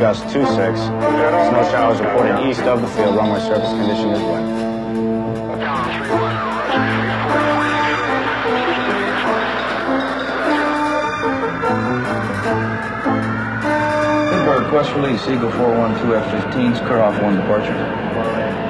gust 26. Snow showers reported east of the field. Runway surface condition is wet. Bitburg, Quest release, Eagle 412 F-15s, cut off one departure.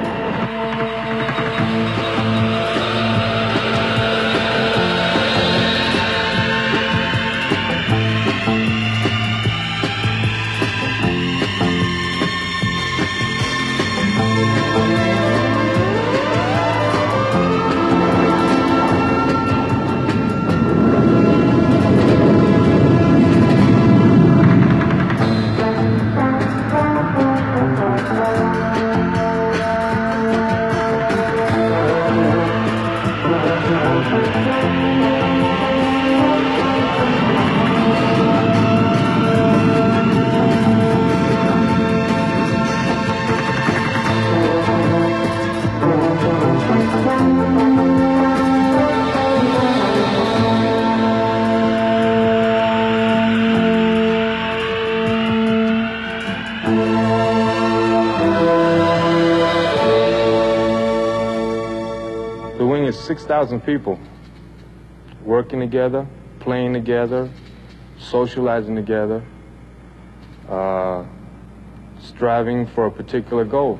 Is 6,000 people working together, playing together, socializing together, uh, striving for a particular goal.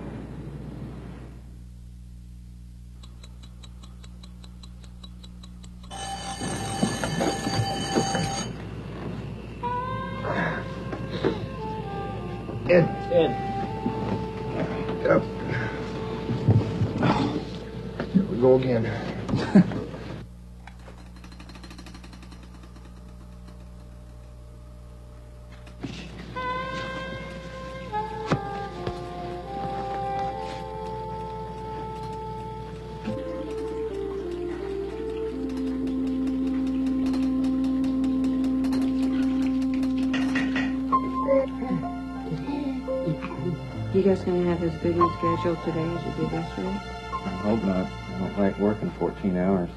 Ed. Ed. Up. Here we go again. You guys gonna have as busy schedule today as you did yesterday? I hope not. I don't like working 14 hours.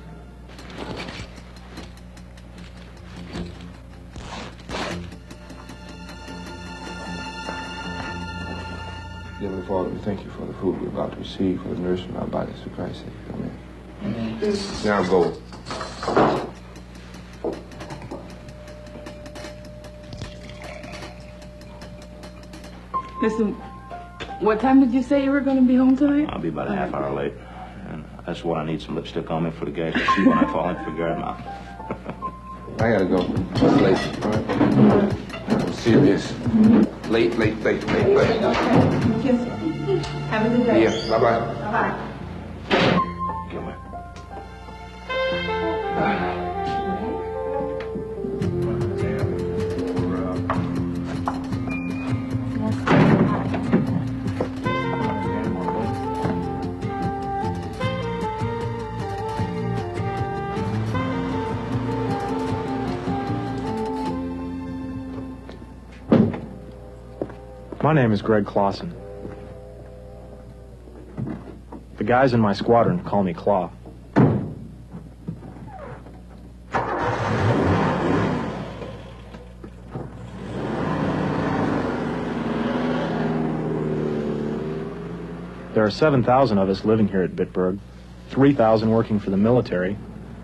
Heavenly Father, we thank you for the food we're about to receive, for the nourishment of our bodies through Christ's sake. Amen. Now go. Listen, what time did you say you were going to be home tonight? I'll be about a half hour late. And that's why I need some lipstick on me for the guys to see when I fall in for grandma. I gotta go. It's late. All right. I'm serious. Late, late, late, late, late. Have a good day. Yeah, bye-bye. Bye-bye. Name is Greg Clausen. The guys in my squadron call me Claw. There are 7,000 of us living here at Bitburg, 3,000 working for the military,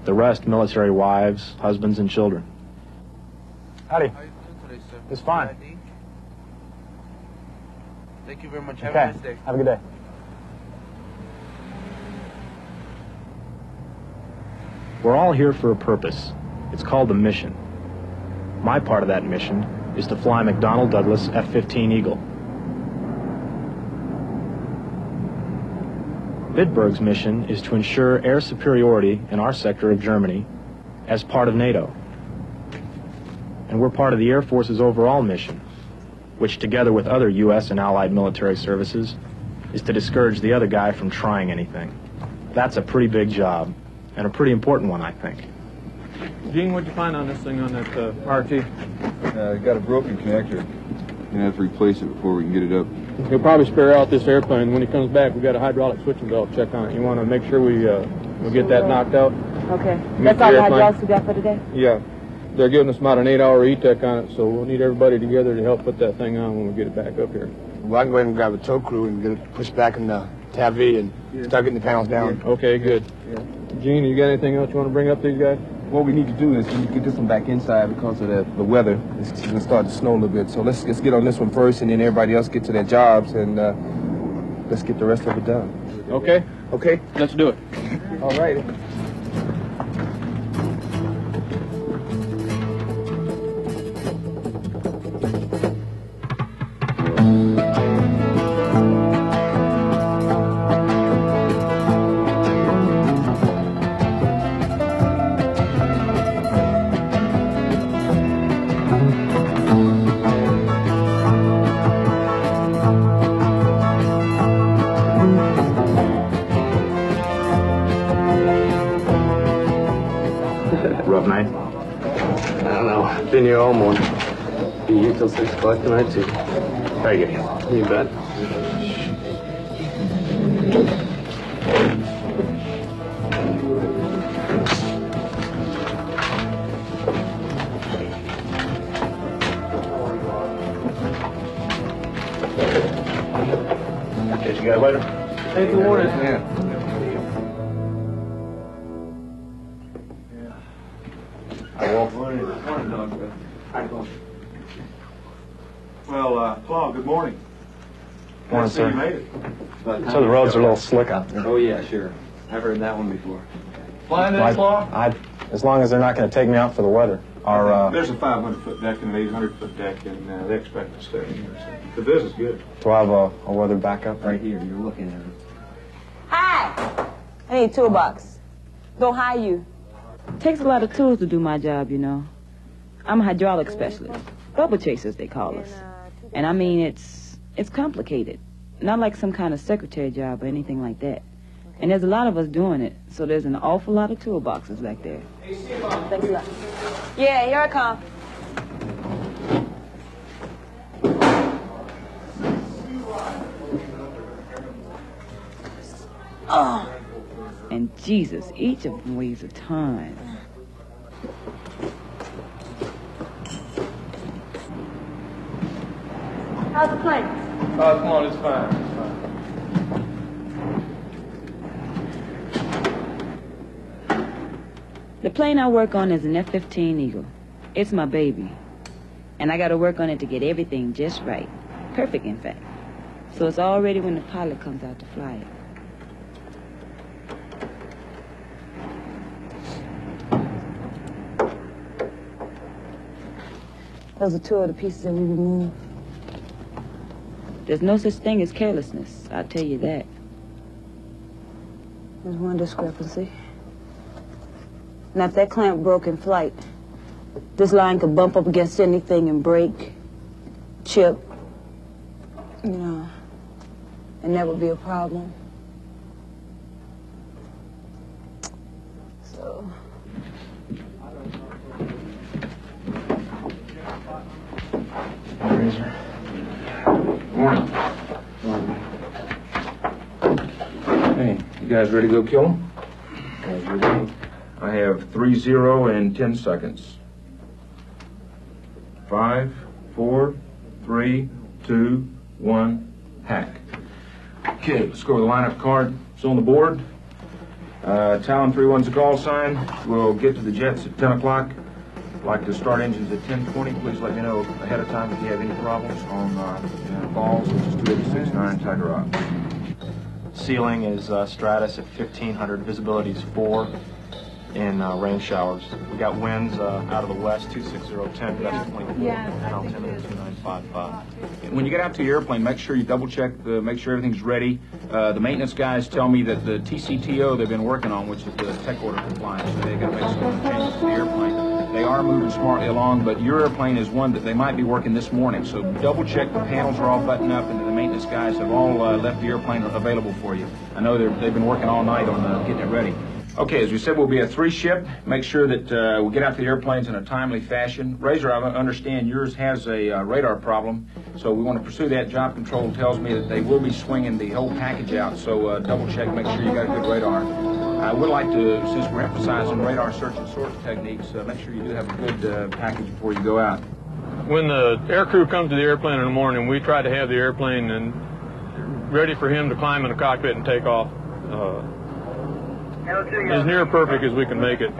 the rest military wives, husbands, and children. Howdy. How you doing today, sir? It's fine. ID? Thank you very much. Have Okay. a nice day. Have a good day. We're all here for a purpose. It's called the mission. My part of that mission is to fly McDonnell Douglas F-15 Eagle. Bitburg's mission is to ensure air superiority in our sector of Germany as part of NATO. And we're part of the Air Force's overall mission, which together with other U.S. and Allied military services is to discourage the other guy from trying anything. That's a pretty big job, and a pretty important one, I think. Gene, what'd you find on this thing on that uh, RT? Uh, got a broken connector. Gonna have to replace it before we can get it up. He'll probably spare out this airplane. When he comes back, We've got a hydraulic switching belt check on it. You want to make sure we uh, we get that knocked out. Okay. Meet That's all the the hydraulics we got for today? Yeah. They're giving us about an eight-hour E-Tech on it, so we'll need everybody together to help put that thing on when we get it back up here. Well, I can go ahead and grab a tow crew and get it pushed back in the tab V and start getting the panels down. Okay, good. Gene, you got anything else you want to bring up to these guys? What we need to do is we need to get this one back inside because of the, the weather. It's, it's gonna start to snow a little bit. So let's let's get on this one first, and then everybody else get to their jobs, and uh, let's get the rest of it done. Okay. Okay. Let's do it. All right. 6 o'clock tonight, too. Very good. You bet. Catch you guys later. Hey, good morning. Well, Morning, Nice to see you sir. made it. So the roads are a little slick out there. Oh, yeah, sure. I've heard that one before. Flying in, I, I, as long as they're not going to take me out for the weather. Our, uh, There's a 500-foot deck and an 800-foot deck, and uh, they expect to stay here. So the business is good. do I have a, a weather backup? Right here, you're looking at it. Hi! I need a toolbox. Don't hire you. Takes a lot of tools to do my job, you know. I'm a hydraulic specialist. Bubble chasers, they call us. And I mean, it's it's complicated. Not like some kind of secretary job or anything like that. And there's a lot of us doing it, so there's an awful lot of toolboxes back there. Thanks a lot. Yeah, here I come. Oh. And Jesus, each of them weighs a ton. How's the plane? Oh, come on, it's fine. It's fine. The plane I work on is an F-15 Eagle. It's my baby. And I gotta work on it to get everything just right. Perfect, in fact. So it's all ready when the pilot comes out to fly it. Those are two of the pieces that we removed. There's no such thing as carelessness, I'll tell you that. There's one discrepancy. Now, if that clamp broke in flight, this line could bump up against anything and break, chip, you know, and that would be a problem. So, Razor. Morning. Hey, you guys ready to go kill him? I have three zero and ten seconds. Five, four, three, two, one, hack. Okay, let's go with the lineup card. It's on the board. Uh, Talon 3-1's a call sign. We'll get to the jets at 10 o'clock. Like to start engines at 10:20. Please let me know ahead of time if you have any problems on uh, balls, which is 2869 Tiger Rock. Ceiling is uh, Stratus at 1500. Visibility is 4 in uh, rain showers. We got winds uh, out of the west, 26010, gust 24, and altimeter 2955. When you get out to your airplane, make sure you double check, the, make sure everything's ready. Uh, the maintenance guys tell me that the TCTO they've been working on, which is the tech order compliance, so they got to make some changes to the airplane. They are moving smartly along, but your airplane is one that they might be working this morning. So double check the panels are all buttoned up, and the maintenance guys have all uh, left the airplane available for you. I know they've been working all night on uh, getting it ready. Okay, as we said, we'll be a three ship. Make sure that uh, we get out to the airplanes in a timely fashion. Razor, I understand yours has a uh, radar problem, so we want to pursue that. Job control tells me that they will be swinging the whole package out, so uh, double check, make sure you got a good radar. I would like to, since we're emphasizing radar search and sort techniques, uh, make sure you do have a good uh, package before you go out. When the aircrew comes to the airplane in the morning, we try to have the airplane and ready for him to climb in the cockpit and take off. As near perfect as we can make it.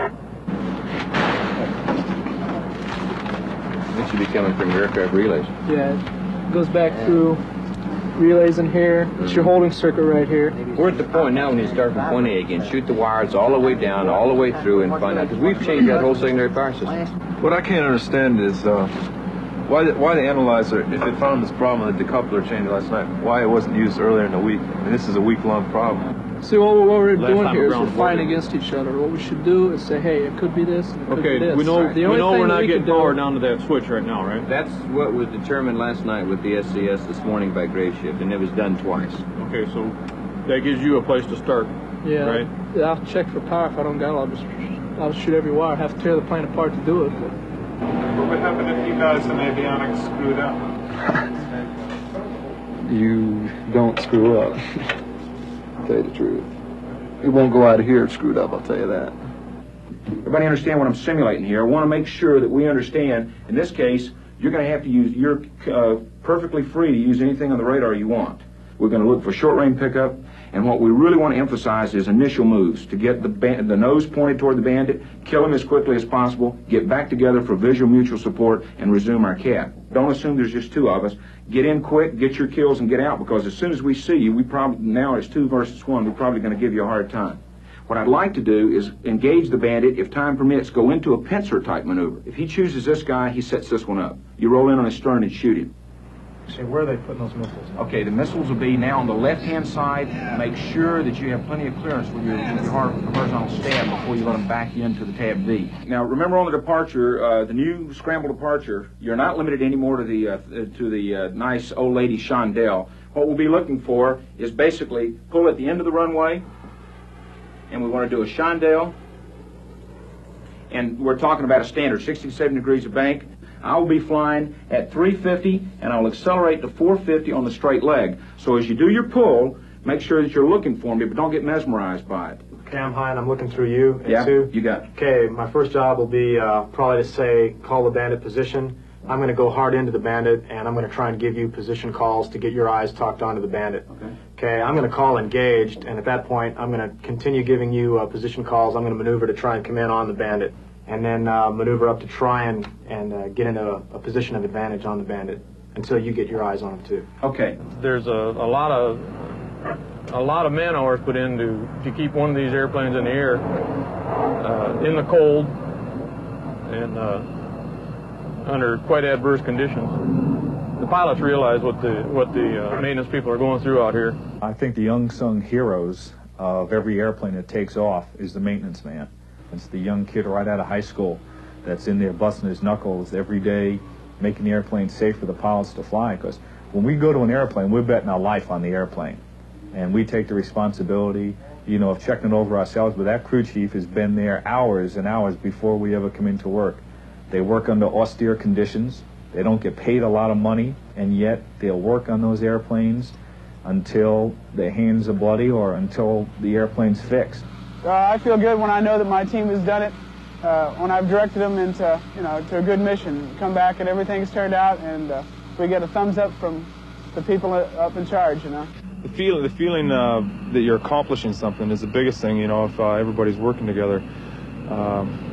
It should be coming from your aircraft relays. Yeah, it goes back through relays in here. It's your holding circuit right here. We're at the point now when you start from point A again, shoot the wires all the way down, all the way through, and find out, because we've changed that whole secondary power system. What I can't understand is uh, why the, why the analyzer, if it found this problem with the decoupler change last night, why it wasn't used earlier in the week. I mean, this is a week-long problem. See, what, what we're Last doing here is we're fighting against each other. What we should do is say, hey, it could be this, and it could Okay, be this. we know, The we only know thing we're not we getting could do- power down to that switch right now, right? That's what was determined last night with the SCS this morning by grave shift, and it was done twice. Okay, so that gives you a place to start. Yeah, Right. yeah, I'll check for power. If I don't got it, I'll just I'll shoot every wire. I have to tear the plane apart to do it. But What would happen if you guys and avionics screwed up? you don't screw up. tell you the truth. It won't go out of here screwed up, I'll tell you that. Everybody understand what I'm simulating here? I want to make sure that we understand, in this case, you're going to have to use, you're uh, perfectly free to use anything on the radar you want. We're going to look for short range pickup, and what we really want to emphasize is initial moves to get the, the nose pointed toward the bandit, kill him as quickly as possible, get back together for visual mutual support, and resume our cat. Don't assume there's just two of us. Get in quick, get your kills, and get out because as soon as we see you, we probably now it's two versus one. We're probably going to give you a hard time. What I'd like to do is engage the bandit, if time permits, go into a pincer type maneuver. If he chooses this guy, he sets this one up. You roll in on his stern and shoot him. See, where are they putting those missiles? Okay, the missiles will be now on the left-hand side. Make sure that you have plenty of clearance with your, with your hor- horizontal stab before you let them back into the tab V. Now, remember on the departure, uh, the new scramble departure, you're not limited anymore to the uh, to the uh, nice old lady chandelle. What we'll be looking for is basically pull at the end of the runway, and we want to do a chandelle, and we're talking about a standard 67 degrees of bank. I'll be flying at 350 and I'll accelerate to 450 on the straight leg. So as you do your pull, make sure that you're looking for me, but don't get mesmerized by it. Okay, I'm high and I'm looking through you. Yeah, Sue. you got it. Okay, my first job will be uh, probably to say, call the bandit position. I'm going to go hard into the bandit, and I'm going to try and give you position calls to get your eyes talked onto the bandit. Okay. Okay, I'm going to call engaged, and at that point, I'm going to continue giving you uh, position calls. I'm going to maneuver to try and come in on the bandit, and then uh, maneuver up to try and, and uh, get into a, a position of advantage on the bandit until you get your eyes on him, too. Okay. There's a, a lot of a lot of man hours put in to, to keep one of these airplanes in the air uh, in the cold and uh, under quite adverse conditions. The pilots realize what the what the uh, maintenance people are going through out here. I think the unsung heroes of every airplane that takes off is the maintenance man. It's the young kid right out of high school that's in there busting his knuckles every day, making the airplane safe for the pilots to fly. Because when we go to an airplane, we're betting our life on the airplane. And we take the responsibility, you know, of checking it over ourselves. But that crew chief has been there hours and hours before we ever come into work. They work under austere conditions. They don't get paid a lot of money, and yet they'll work on those airplanes until their hands are bloody or until the airplane's fixed. Uh, I feel good when I know that my team has done it. Uh, when I've directed them into, you know, to a good mission, come back and everything's turned out, and uh, we get a thumbs up from the people up in charge, you know. The feeling, the feeling uh, that you're accomplishing something is the biggest thing. You know, if uh, everybody's working together. Um,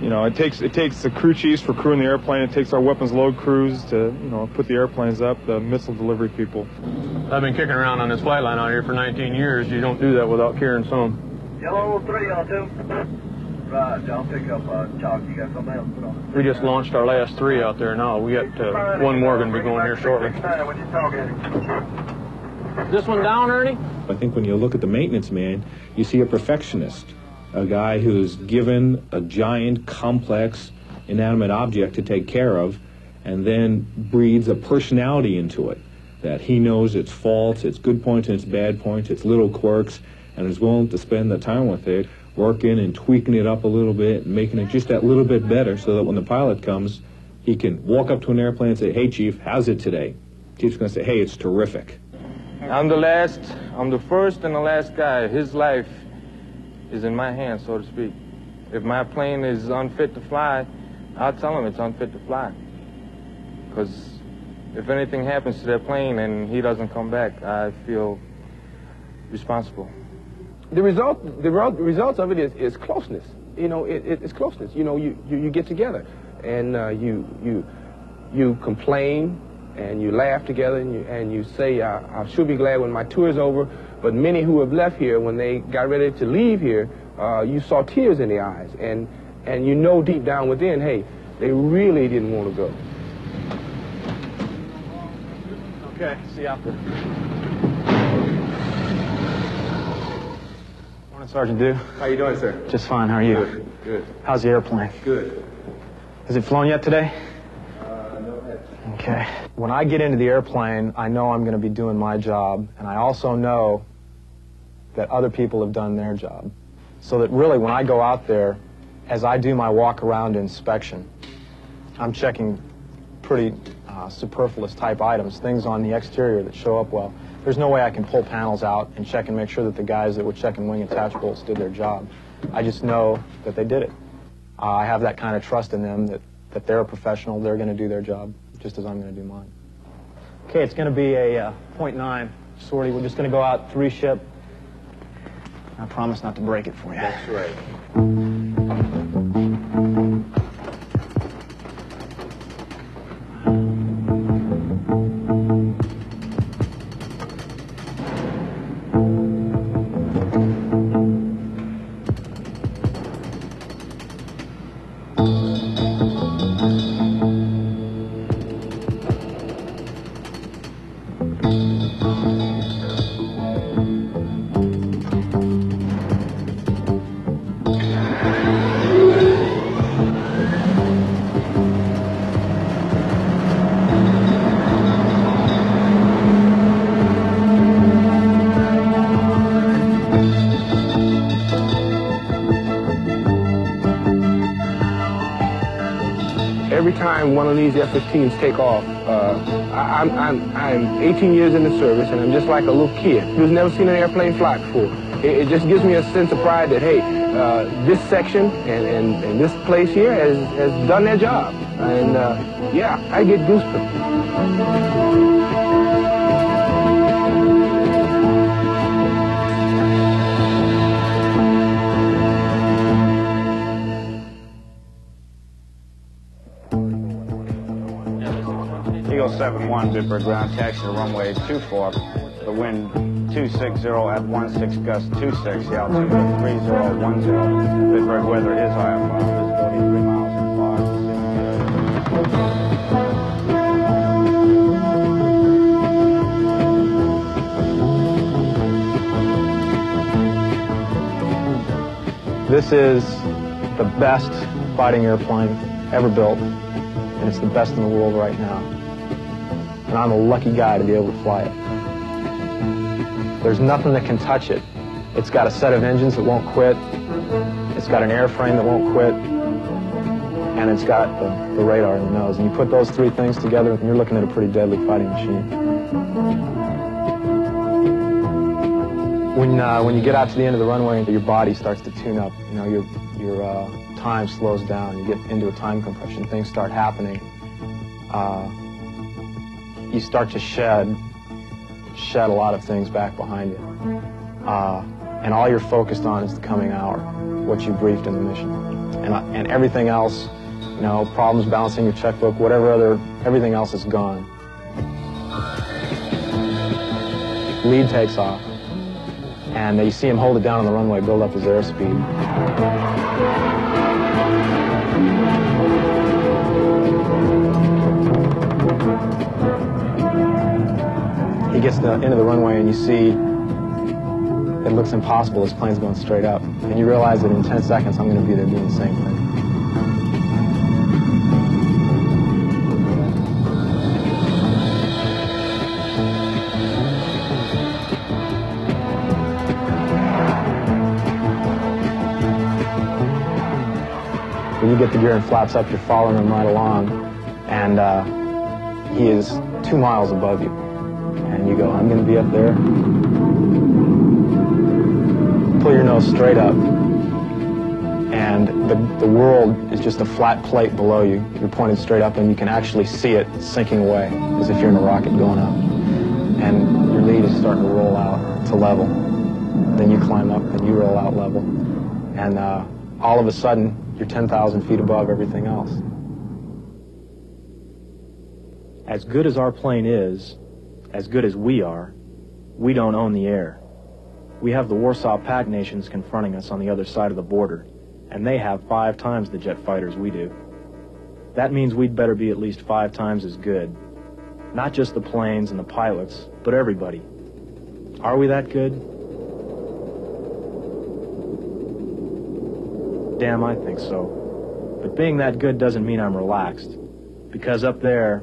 you know, it takes it takes the crew chiefs for crewing the airplane. It takes our weapons load crews to you know put the airplanes up. The missile delivery people. I've been kicking around on this flight line out here for 19 years. You don't do that without carrying some. Yellow 3 on 2. Right, I'll pick up uh, Chalk. You got something else put on We just launched our last three out there now. We got uh, one more going to be going here shortly. When you talk, This one down, Ernie? I think when you look at the maintenance man, you see a perfectionist, a guy who's given a giant, complex, inanimate object to take care of, and then breathes a personality into it. That he knows its faults, its good points, and its bad points, its little quirks, and is willing to spend the time with it, working and tweaking it up a little bit, and making it just that little bit better, so that when the pilot comes, he can walk up to an airplane and say, "Hey, chief, how's it today?" Chief's going to say, "Hey, it's terrific." I'm the last, I'm the first and the last guy. His life is in my hands, so to speak. If my plane is unfit to fly, I'll tell him it's unfit to fly. Because if anything happens to that plane and he doesn't come back, I feel responsible. The result, the results of it is, is closeness. You know, it, it, it's closeness. You know, you, you, you get together and uh, you, you, you complain and you laugh together and you, and you say, I, I should be glad when my tour is over. But many who have left here, when they got ready to leave here, uh, you saw tears in their eyes. And, and you know deep down within, hey, they really didn't want to go. Okay, see you out there. Morning, Sergeant Dew. How you doing, sir? Just fine. How are you? Good. Good. How's the airplane? Good. Has it flown yet today? Uh, no, Okay. When I get into the airplane, I know I'm going to be doing my job, and I also know that other people have done their job. So that really, when I go out there, as I do my walk around inspection, I'm checking pretty uh, superfluous type items, things on the exterior that show up well. There's no way I can pull panels out and check and make sure that the guys that were checking wing attach bolts did their job. I just know that they did it. Uh, I have that kind of trust in them that, that they're a professional, they're going to do their job just as I'm going to do mine. Okay, it's going to be a uh, .9 sortie. We're just going to go out three ship. I promise not to break it for you. That's right. These F-15s take off, uh, I, I'm, I'm, I'm 18 years in the service, and I'm just like a little kid who's never seen an airplane fly before. It, it just gives me a sense of pride that, hey, uh, this section and, and, and this place here has, has done their job. And, uh, yeah, I get goosebumps. Eagle 7-1, Bitburg ground taxi to runway 24. The wind 260 at 16 gust 26, the altitude 3010. Bitburg weather is IFR, uh, visibility 3 miles in fog. This is the best fighting airplane ever built, and it's the best in the world right now. And I'm a lucky guy to be able to fly it. There's nothing that can touch it. It's got a set of engines that won't quit. It's got an airframe that won't quit. And it's got the, the radar in the nose. And you put those three things together, and you're looking at a pretty deadly fighting machine. When, uh, when you get out to the end of the runway, your body starts to tune up. You know, your, your uh, time slows down. You get into a time compression. Things start happening. Uh, you start to shed, shed a lot of things back behind you. Uh, and all you're focused on is the coming hour, what you briefed in the mission. And, uh, and everything else, you know, problems balancing your checkbook, whatever other, everything else is gone. Lead takes off. And you see him hold it down on the runway, build up his airspeed. He gets to, into the runway and you see it looks impossible. This plane's going straight up. And you realize that in 10 seconds, I'm going to be there doing the same thing. When you get the gear and flaps up, you're following him right along. And uh, he is two miles above you. You go, I'm going to be up there. pull your nose straight up, and the, the world is just a flat plate below you. You're pointed straight up, and you can actually see it sinking away as if you're in a rocket going up. And your lead is starting to roll out to level. Then you climb up, and you roll out level. And uh, all of a sudden, you're 10,000 feet above everything else. As good as our plane is, as good as we are, we don't own the air. We have the Warsaw Pact nations confronting us on the other side of the border, and they have five times the jet fighters we do. That means we'd better be at least five times as good. Not just the planes and the pilots, but everybody. Are we that good? Damn, I think so. But being that good doesn't mean I'm relaxed. Because up there,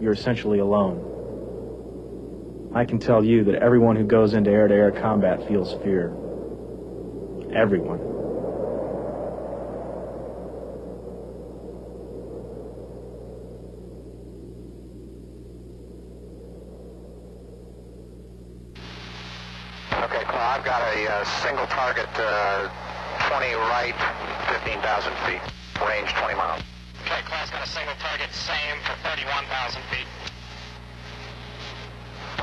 you're essentially alone. I can tell you that everyone who goes into air-to-air combat feels fear. Everyone. Okay, Claw, I've got a uh, single target, uh, 20 right, 15,000 feet, range 20 miles. Okay, Claw's got a single target, same for 31,000 feet.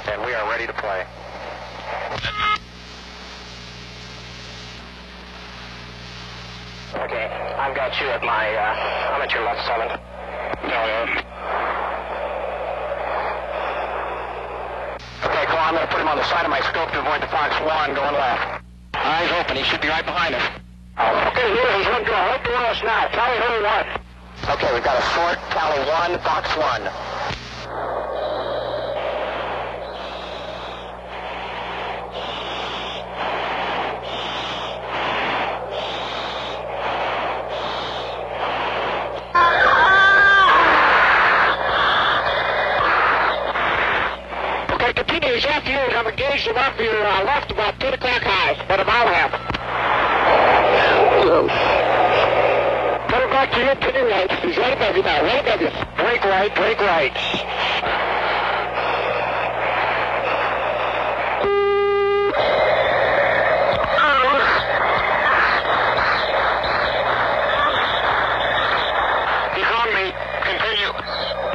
And we are ready to play. Okay, I've got you at my, uh, I'm at your left seven. Okay, Claw, I'm going to put him on the side of my scope to avoid the Fox 1 going left. Eyes open, he should be right behind us. Okay, here, he's go. Right to us now. Tally who what? Okay, we've got a short, tally 1, Fox 1. Okay, continue. He's after you. Engaged him off your uh, left about 10 o'clock high. But about half. Him back to your your right. He's right above you now. Right above you. Break right, break right. He's on me. Continue.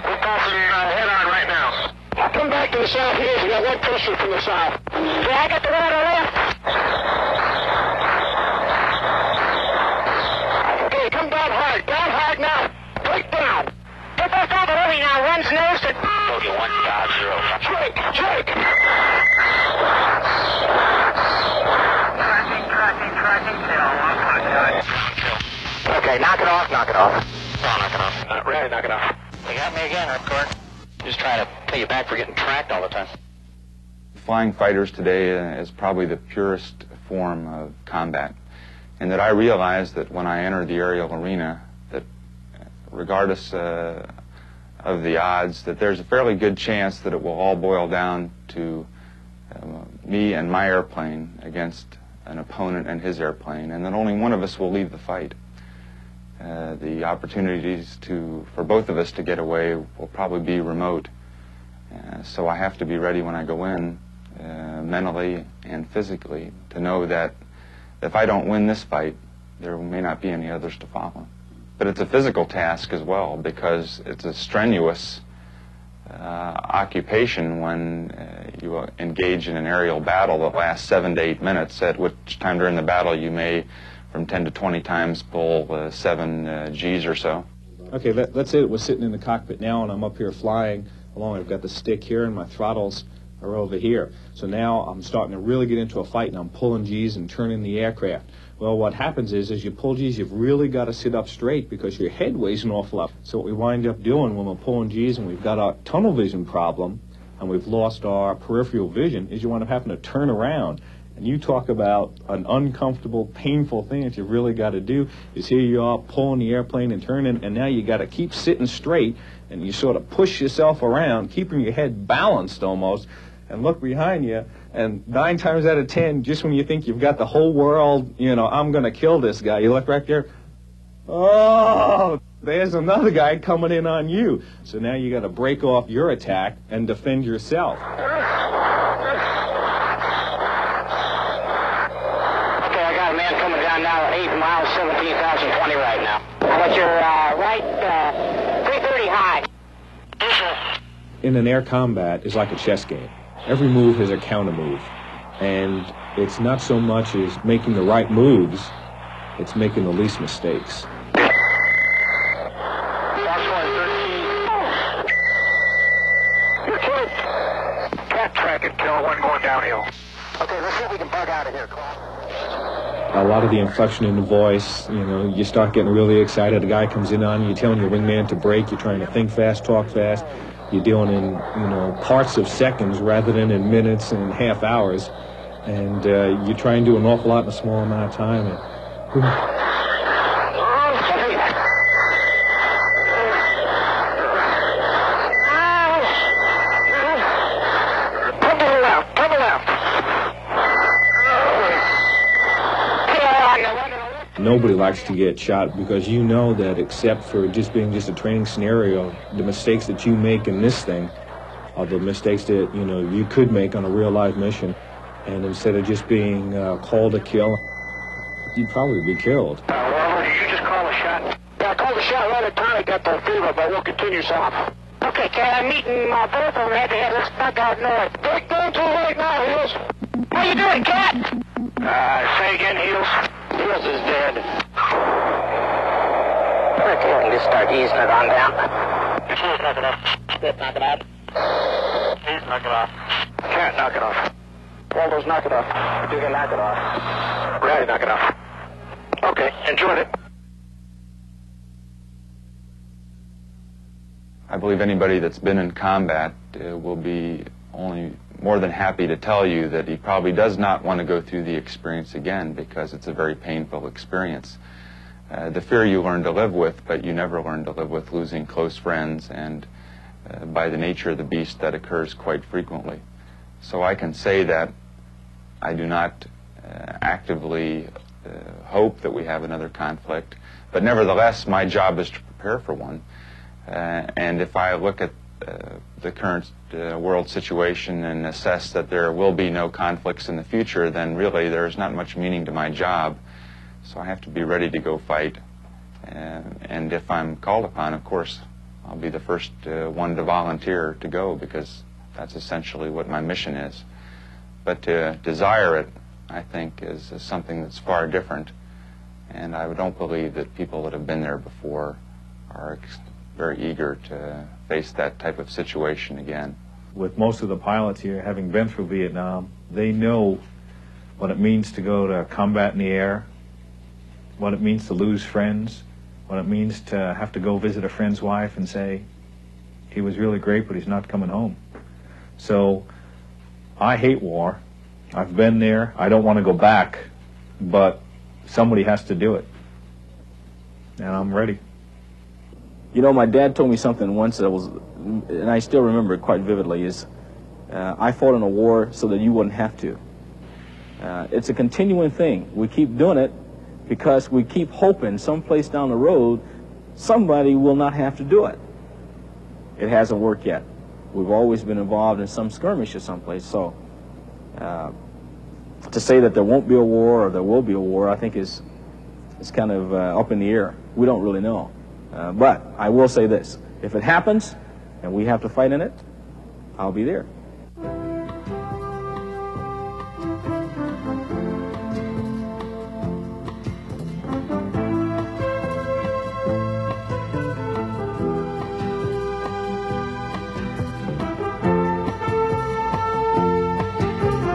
We're passing uh, head on right now. I'll come back to the south here. We got one person from the south. Yeah, I got the one on the left. Okay, come down hard. Down hard now. Break down. Get back over early now. One's nose to... Bogey 150. Drake, Drake. Okay, knock it off, knock it off. knock it off. Uh, Not ready, knock it off. You got me again, Ripcord. Just trying to pay you back for getting tracked all the time. Flying fighters today uh, is probably the purest form of combat. And that I realize that when I enter the aerial arena, that regardless uh, of the odds, that there's a fairly good chance that it will all boil down to um, me and my airplane against an opponent and his airplane, and that only one of us will leave the fight. Uh, the opportunities to for both of us to get away will probably be remote. Uh, so I have to be ready when I go in, uh, mentally and physically, to know that if I don't win this fight, there may not be any others to follow. But it's a physical task as well because it's a strenuous uh, occupation when uh, you engage in an aerial battle that lasts seven to eight minutes, at which time during the battle you may, from 10 to 20 times, pull uh, seven uh, Gs or so. Okay, let, let's say it was sitting in the cockpit now and I'm up here flying along. I've got the stick here and my throttles are over here. So now I'm starting to really get into a fight and I'm pulling G's and turning the aircraft. Well, what happens is, as you pull G's, you've really got to sit up straight because your head weighs an awful lot. So what we wind up doing when we're pulling G's and we've got our tunnel vision problem and we've lost our peripheral vision is you wind up having to turn around. And you talk about an uncomfortable, painful thing that you've really got to do is here you are pulling the airplane and turning, and now you got to keep sitting straight and you sort of push yourself around, keeping your head balanced almost, and look behind you. And nine times out of ten, just when you think you've got the whole world, you know, I'm going to kill this guy, you look right there. Oh, there's another guy coming in on you. So now you got to break off your attack and defend yourself. have a man coming down now at 8 miles, 17,020 right now. What's your uh, right? Uh, 330 high. In an air combat is like a chess game. Every move has a counter move. And it's not so much as making the right moves, it's making the least mistakes. A lot of the inflection in the voice, you know, you start getting really excited. A guy comes in on you, you're telling your wingman to break, you're trying to think fast, talk fast. You're dealing in, you know, parts of seconds rather than in minutes and half hours. And uh, you try and do an awful lot in a small amount of time. And, Tumble left, tumble left. Nobody likes to get shot because you know that except for just being just a training scenario, the mistakes that you make in this thing are the mistakes that, you know, you could make on a real life mission. And instead of just being uh, called to kill, you'd probably be killed. Robert, did you just call a shot? Yeah, I called a shot right at time I got the fever, but we'll continue south. Okay, Cat, I'm meeting uh, both of them head to head. Let's knock out north. Don't go too late now, Heels. How you doing, Cat? Uh, say again, Heels. Heels is dead. Okay, I can just start easing it on down. Heels, knock it off. Spit, knock it out. Heels, knock it off. Cat, knock it off. Waldo's knock it off. You can knock it off. Ratty, knock it off. Okay, enjoyed it. I believe anybody that's been in combat uh, will be only more than happy to tell you that he probably does not want to go through the experience again because it's a very painful experience. Uh, the fear you learn to live with, but you never learn to live with losing close friends, and uh, by the nature of the beast, that occurs quite frequently. So I can say that I do not uh, actively uh, hope that we have another conflict, but nevertheless, my job is to prepare for one. Uh, and if I look at the current uh, world situation and assess that there will be no conflicts in the future, then really there's not much meaning to my job. So I have to be ready to go fight. Uh, and if I'm called upon, of course, I'll be the first uh, one to volunteer to go because that's essentially what my mission is. But to desire it, I think, is, is something that's far different. And I don't believe that people that have been there before are very eager to face that type of situation again. With most of the pilots here having been through Vietnam, they know what it means to go to combat in the air, what it means to lose friends, what it means to have to go visit a friend's wife and say, he was really great, but he's not coming home. So I hate war. I've been there. I don't want to go back, but somebody has to do it. And I'm ready. You know, my dad told me something once that was, and I still remember it quite vividly, is uh, I fought in a war so that you wouldn't have to. Uh, it's a continuing thing. We keep doing it because we keep hoping someplace down the road somebody will not have to do it. It hasn't worked yet. We've always been involved in some skirmish or someplace, so uh, to say that there won't be a war or there will be a war, I think is, is kind of uh, up in the air. We don't really know. Uh, but I will say this, if it happens and we have to fight in it, I'll be there.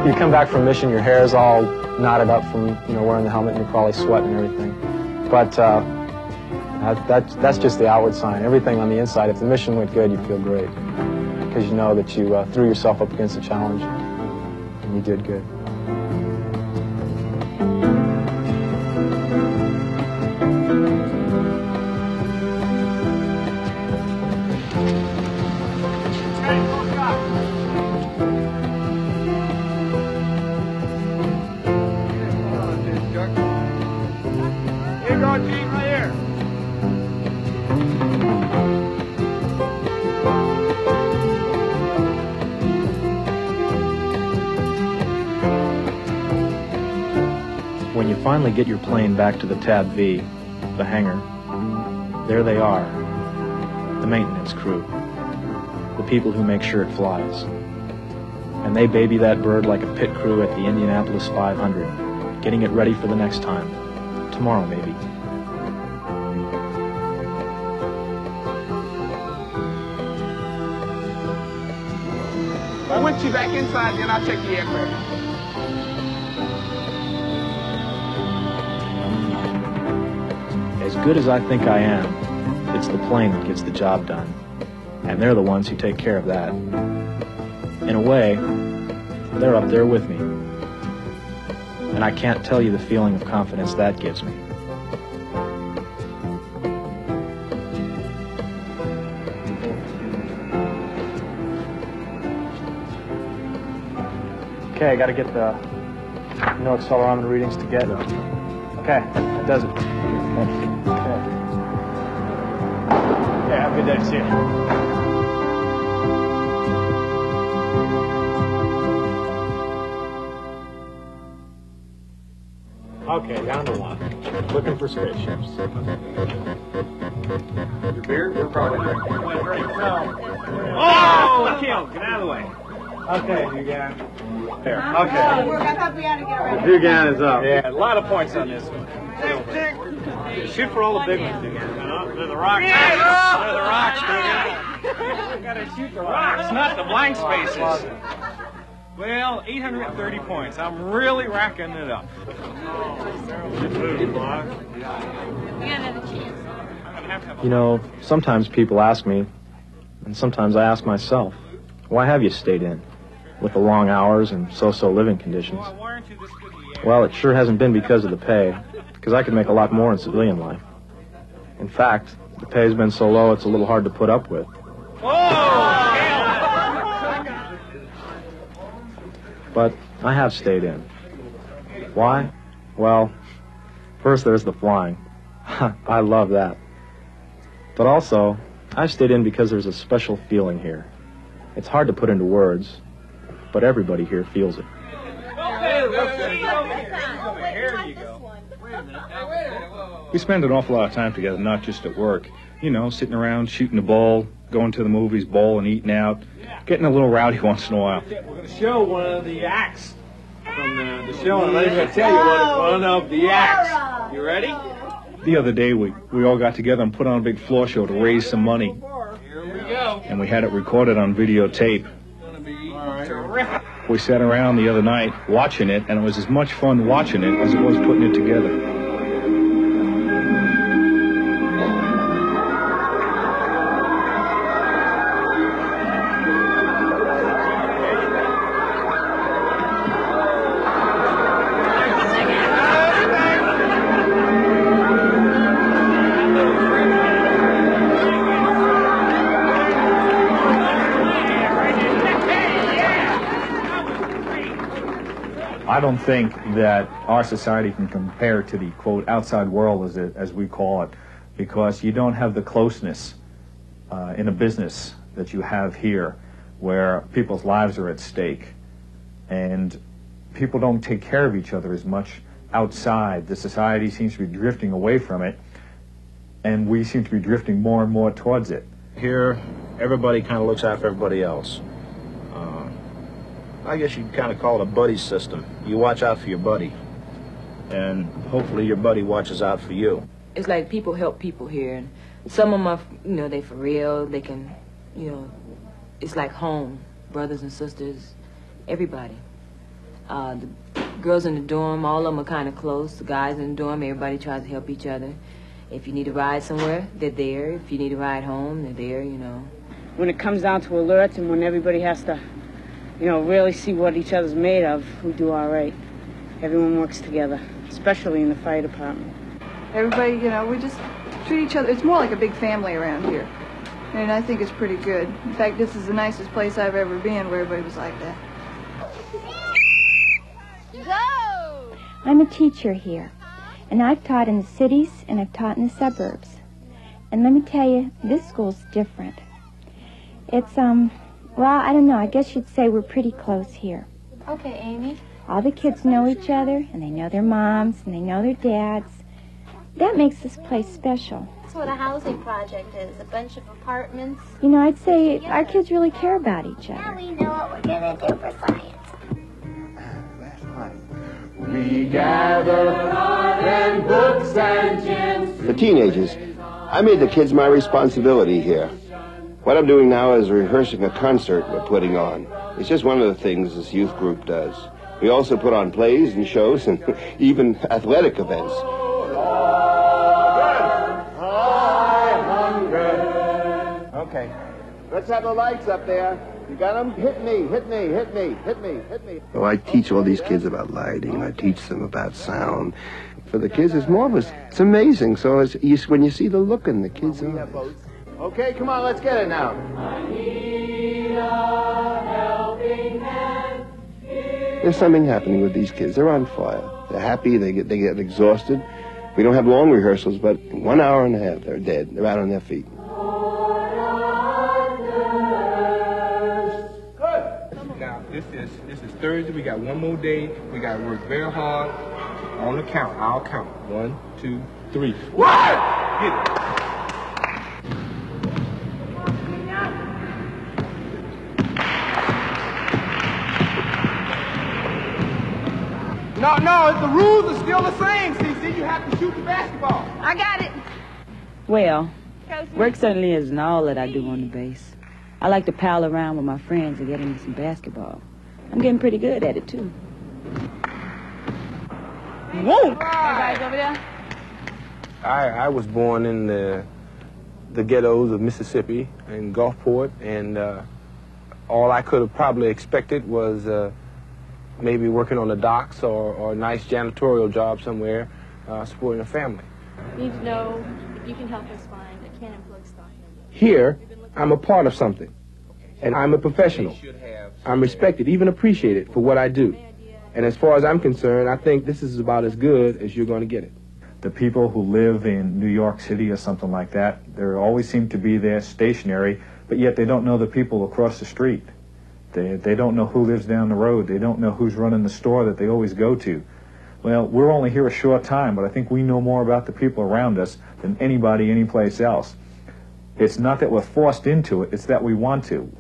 You come back from mission, your hair is all knotted up from you know wearing the helmet, and you're probably sweating and everything. But uh, that, that, that's just the outward sign. Everything on the inside, if the mission went good, you feel great because you know that you uh, threw yourself up against a challenge and you did good. Finally get your plane back to the Tab V, the hangar, there they are, the maintenance crew, the people who make sure it flies. And they baby that bird like a pit crew at the Indianapolis 500, getting it ready for the next time. Tomorrow, maybe. I want you back inside, then I'll check the aircraft. Good as I think I am, it's the plane that gets the job done. And they're the ones who take care of that. In a way, they're up there with me. And I can't tell you the feeling of confidence that gives me. Okay, I gotta get the no accelerometer readings together. Okay, that does it. Okay, have a good day. See you. Okay, down the line. Looking for spaceships. Your beer? We're probably drinking. Oh, kill! Get out of the way. Okay, Dugan. There. Okay. I thought we had to get ready. Dugan is up. Yeah, a lot of points on this one. Shoot for all the big ones, Dugan. They're the rocks. They're the rocks, Dugan. gotta shoot the rocks, not the blank spaces. Well, 830 points. I'm really racking it up. You know, sometimes people ask me, and sometimes I ask myself, why have you stayed in with the long hours and so-so living conditions? Well, it sure hasn't been because of the pay, because I could make a lot more in civilian life. In fact, the pay's been so low it's a little hard to put up with. But I have stayed in. Why? Well, first there's the flying. I love that. But also, I've stayed in because there's a special feeling here. It's hard to put into words, but everybody here feels it. We spend an awful lot of time together, not just at work. You know, sitting around, shooting the ball, going to the movies, bowling, eating out, getting a little rowdy once in a while. We're going to show one of the acts from the, the show, and I'm going to tell you what one of the acts. You ready? The other day, we, we all got together and put on a big floor show to raise some money. Here we go. And we had it recorded on videotape. Terrific. We sat around the other night watching it, and it was as much fun watching it as it was putting it together. Don't think that our society can compare to the quote outside world as, it, as we call it, because you don't have the closeness uh, in a business that you have here, where people's lives are at stake, and people don't take care of each other as much outside. The society seems to be drifting away from it, and we seem to be drifting more and more towards it. Here, everybody kind of looks out for everybody else. I guess you'd kind of call it a buddy system. You watch out for your buddy, and hopefully your buddy watches out for you. It's like people help people here, and some of them are, you know, they for real. They can, you know, it's like home, brothers and sisters, everybody. Uh, the girls in the dorm, all of them are kind of close. The guys in the dorm, everybody tries to help each other. If you need a ride somewhere, they're there. If you need a ride home, they're there. You know. When it comes down to alerts and when everybody has to, you know, really see what each other's made of, we do all right. Everyone works together, especially in the fire department. Everybody, you know, we just treat each other. It's more like a big family around here. And I think it's pretty good. In fact, this is the nicest place I've ever been where everybody was like that. Go! I'm a teacher here, and I've taught in the cities and I've taught in the suburbs. And let me tell you, this school's different. It's, um, well, I don't know, I guess you'd say we're pretty close here. Okay, Amy. All the kids know each other, and they know their moms, and they know their dads. That makes this place special. That's what a housing project is, a bunch of apartments. You know, I'd say our kids really care about each other. Now other. we know what we're gonna do for science. We gather and books and gins. The teenagers. I made the kids my responsibility here. What I'm doing now is rehearsing a concert we're putting on. It's just one of the things this youth group does. We also put on plays and shows and even athletic events. Okay. Let's have the lights up there. You got them? Hit me, hit me, hit me, hit me, hit me. Oh, I teach all these kids about lighting. I teach them about sound. For the kids, it's marvelous. It's amazing. So it's, you, when you see the look in the kids' eyes. Okay, come on, let's get it now. There's something happening with these kids. They're on fire. They're happy. They get they get exhausted. We don't have long rehearsals, but one hour and a half, they're dead. They're out on their feet. Good. Now, this is this is Thursday. We got one more day. We got to work very hard. On the count, I'll count. One, two, three. What? Get it. No, no, the rules are still the same, CC. You have to shoot the basketball. I got it. Well, work certainly isn't all that I do on the base. I like to pal around with my friends and get into some basketball. I'm getting pretty good at it, too. Whoa! guys over there? I, I was born in the the ghettos of Mississippi in Gulfport, and uh, all I could have probably expected was uh, maybe working on the docks or, or a nice janitorial job somewhere, uh, supporting a family. Need to know if you can help us find a cannon plug stock. Here, I'm a part of something, and I'm a professional. I'm respected, even appreciated for what I do. And as far as I'm concerned, I think this is about as good as you're going to get it. The people who live in New York City or something like that, they always seem to be there stationary, but yet they don't know the people across the street. They, they don't know who lives down the road. They don't know who's running the store that they always go to. Well, we're only here a short time, but I think we know more about the people around us than anybody anyplace else. It's not that we're forced into it, it's that we want to.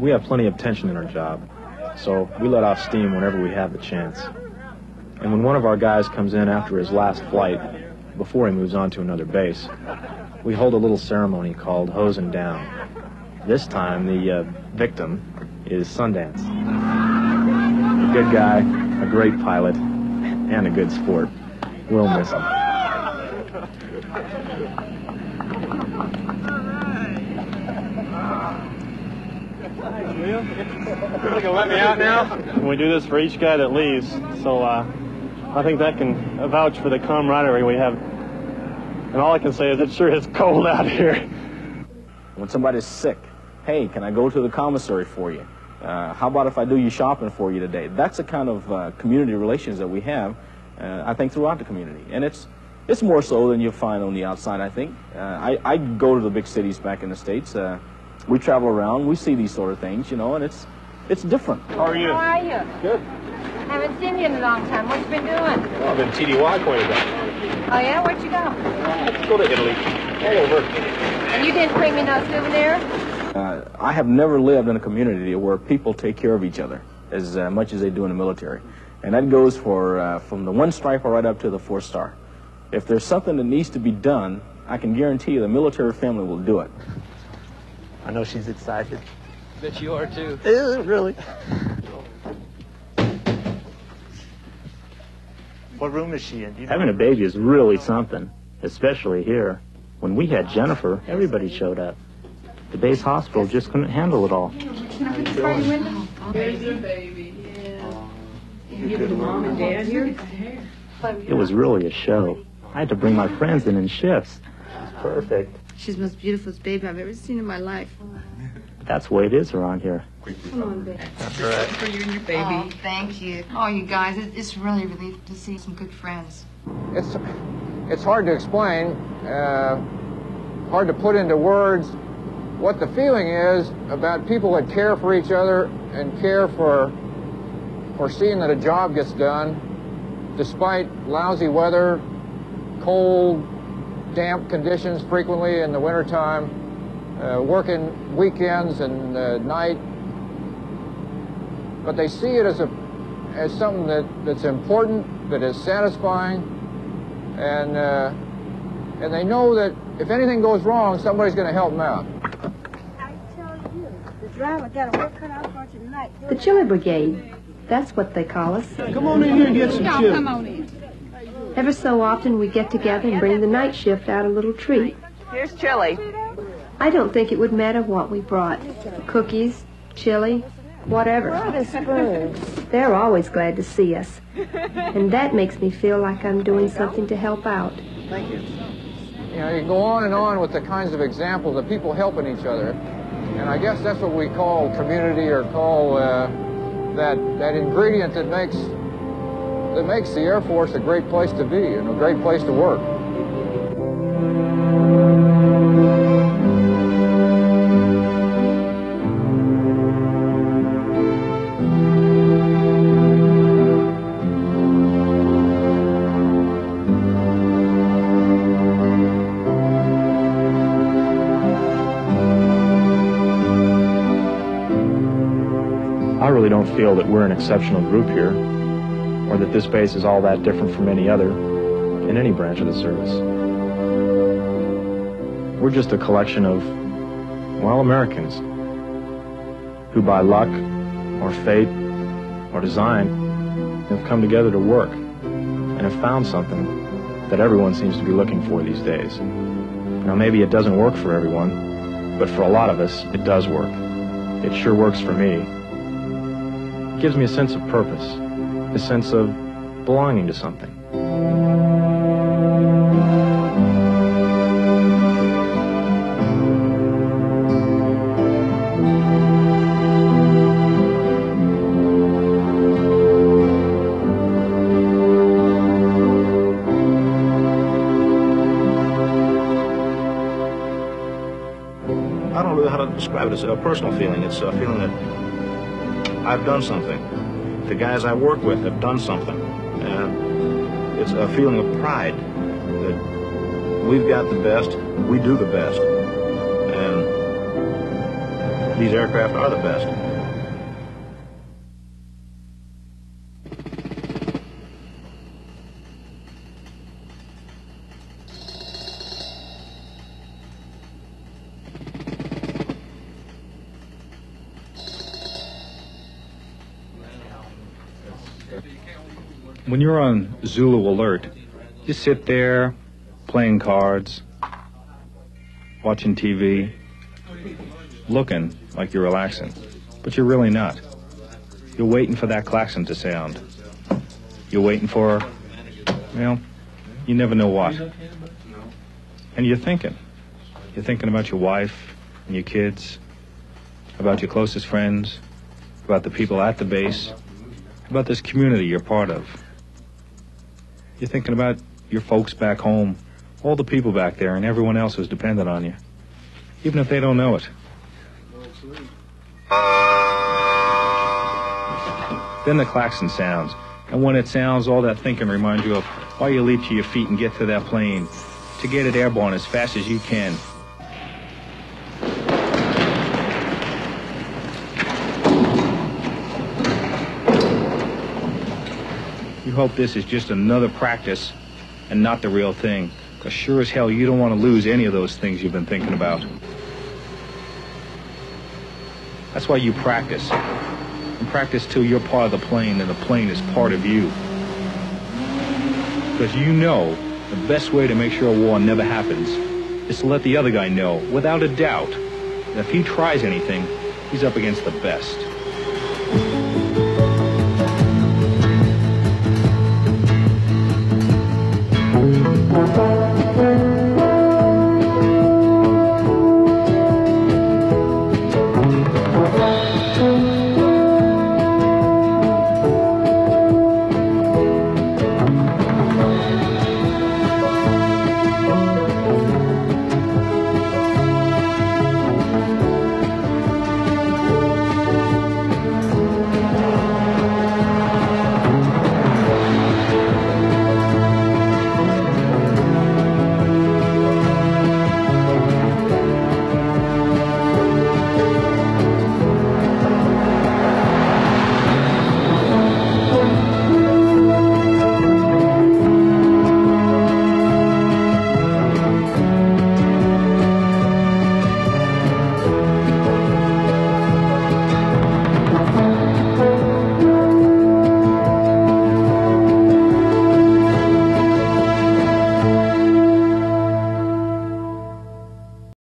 We have plenty of tension in our job, so we let off steam whenever we have the chance. And when one of our guys comes in after his last flight, before he moves on to another base, we hold a little ceremony called hosing down. This time, the uh, victim is Sundance. A good guy, a great pilot, and a good sport. We'll miss him. You gonna let me out now? We do this for each guy that leaves, so uh, I think that can vouch for the camaraderie we have. And all I can say is it sure is cold out here. When somebody's sick, hey, can I go to the commissary for you? Uh, how about if I do your shopping for you today? That's the kind of uh, community relations that we have, uh, I think, throughout the community. And it's it's more so than you'll find on the outside, I think. Uh, I, I go to the big cities back in the States. Uh, we travel around, we see these sort of things, you know, and it's it's different. How are you? How are you? Good. Haven't seen you in a long time. What you been doing? I've been TDY quite a bit. Oh yeah, where'd you go? Let's go to Italy. All over. And you didn't bring me no souvenir? Uh, I have never lived in a community where people take care of each other as uh, much as they do in the military. And that goes for uh, from the one striper right up to the four star. If there's something that needs to be done, I can guarantee you the military family will do it. I know she's excited. Bet you are too. really? What room is she in? You? Having a baby is really something, especially here. When we had Jennifer, everybody showed up. The base hospital just couldn't handle it all. Can I put this by your window? There's your baby. Yeah. You get mom and dad here? It was really a show. I had to bring my friends in in shifts. Perfect. She's the most beautiful baby I've ever seen in my life. That's the way it is around here. Come on, baby. That's right. For you and your baby. Oh, thank you. Oh, you guys, it's really a relief to see some good friends. It's it's hard to explain, uh, hard to put into words what the feeling is about people that care for each other and care for for seeing that a job gets done despite lousy weather, cold, damp conditions frequently in the wintertime, uh, working weekends and uh, night. But they see it as a as something that, that's important, that is satisfying, and uh, and they know that if anything goes wrong, somebody's going to help them out. The driver got a work cut out for us tonight. The Chili Brigade. That's what they call us. Come on in here and get some Y'all chili. come on in. Ever so often we get together and bring the night shift out a little treat. Here's chili. I don't think it would matter what we brought. Cookies, chili, whatever. They're always glad to see us. And that makes me feel like I'm doing something to help out. Thank you. You know, you can go on and on with the kinds of examples of people helping each other. And I guess that's what we call community or call uh, that, that ingredient that makes, that makes the Air Force a great place to be and a great place to work. Feel that we're an exceptional group here, or that this base is all that different from any other in any branch of the service. We're just a collection of, well, Americans who by luck or fate or design have come together to work and have found something that everyone seems to be looking for these days. Now, maybe it doesn't work for everyone, but for a lot of us, it does work. It sure works for me. It gives me a sense of purpose, a sense of belonging to something. I don't know how to describe it. It's a personal feeling. It's a feeling that I've done something. The guys I work with have done something. And it's a feeling of pride that we've got the best, we do the best, and these aircraft are the best. When you're on Zulu alert, you sit there playing cards, watching TV, looking like you're relaxing, but you're really not. You're waiting for that klaxon to sound. You're waiting for, well, you never know what. And you're thinking. You're thinking about your wife and your kids, about your closest friends, about the people at the base, about this community you're part of. You're thinking about your folks back home, all the people back there, and everyone else who's dependent on you, even if they don't know it. Then the klaxon sounds, and when it sounds, all that thinking reminds you of why you leap to your feet and get to that plane, to get it airborne as fast as you can. Hope this is just another practice and not the real thing. Because sure as hell you don't want to lose any of those things you've been thinking about. That's why you practice. And practice till you're part of the plane and the plane is part of you. Because you know the best way to make sure a war never happens is to let the other guy know, without a doubt, that if he tries anything, he's up against the best.